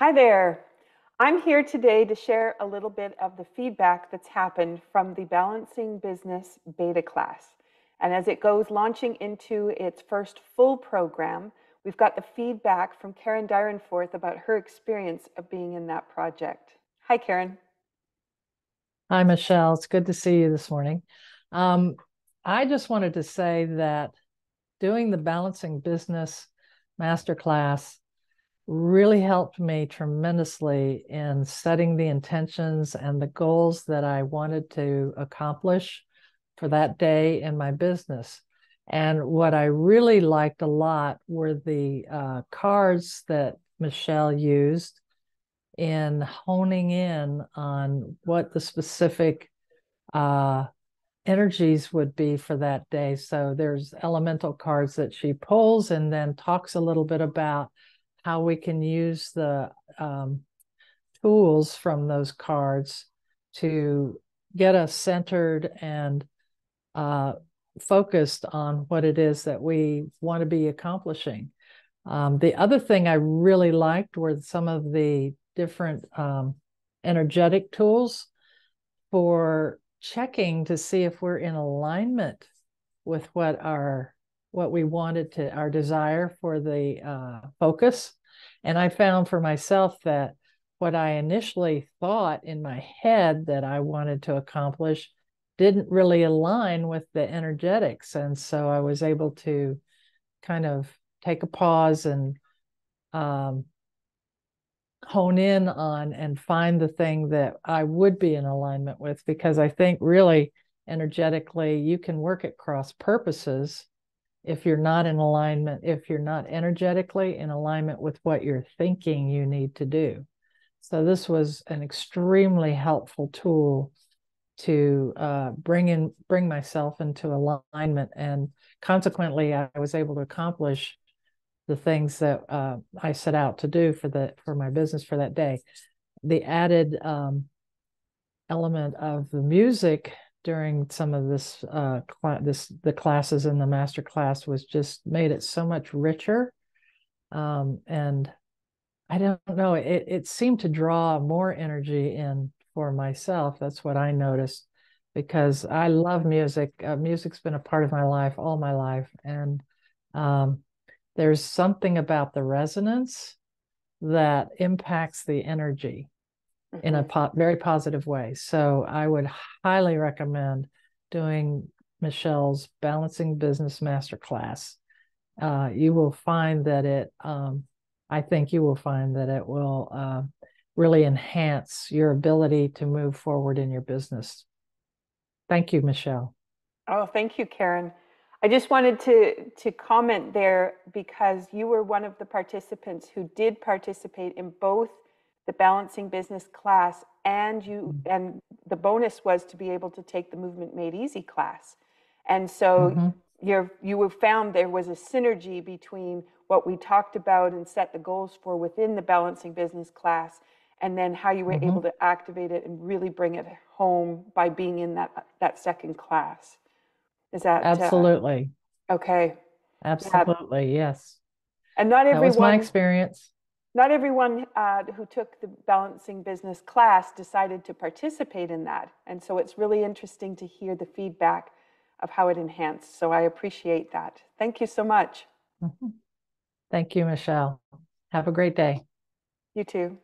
Hi there. I'm here today to share a little bit of the feedback that's happened from the Balancing Business beta class. And as it goes launching into its first full program, we've got the feedback from Karen Dyrenforth about her experience of being in that project. Hi, Karen. Hi, Michelle. It's good to see you this morning. Um, I just wanted to say that doing the Balancing Business Masterclass really helped me tremendously in setting the intentions and the goals that I wanted to accomplish for that day in my business. And what I really liked a lot were the uh, cards that Michelle used in honing in on what the specific uh, energies would be for that day. So there's elemental cards that she pulls and then talks a little bit about how we can use the um, tools from those cards to get us centered and uh, focused on what it is that we want to be accomplishing. Um, the other thing I really liked were some of the different um, energetic tools for checking to see if we're in alignment with what our what we wanted to our desire for the uh, focus. And i found for myself that what i initially thought in my head that i wanted to accomplish didn't really align with the energetics. And so i was able to kind of take a pause and um, hone in on and find the thing that I would be in alignment with. Because I think really energetically you can work at cross purposes if you're not in alignment, if you're not energetically in alignment with what you're thinking you need to do. So this was an extremely helpful tool to uh, bring in bring myself into alignment and consequently I was able to accomplish the things that uh, I set out to do for the for my business for that day. The added um, element of the music during some of this uh, cl- this the classes in the master class was just made it so much richer, um, and I don't know it it seemed to draw more energy in for myself. That's what I noticed because I love music. Uh, music's been a part of my life all my life, and um, there's something about the resonance that impacts the energy mm-hmm. in a mm-hmm. po- very positive way. So I would highly recommend doing Michelle's Balancing Business Masterclass. Uh, you will find that it, um, I think you will find that it will uh, really enhance your ability to move forward in your business. Thank you, Michelle. Oh, thank you, Karen. I just wanted to, to comment there because you were one of the participants who did participate in both the balancing business class and you mm-hmm. and the bonus was to be able to take the movement made easy class. And so mm-hmm. you're you have found there was a synergy between what we talked about and set the goals for within the balancing business class and then how you were mm-hmm. able to activate it and really bring it home by being in that that second class. Is that uh, absolutely uh, okay? Absolutely, yeah. yes. And not everyone. That was my experience. Not everyone uh, who took the balancing business class decided to participate in that, and so it's really interesting to hear the feedback of how it enhanced. So I appreciate that. Thank you so much. Mm-hmm. Thank you, Michelle. Have a great day. You too.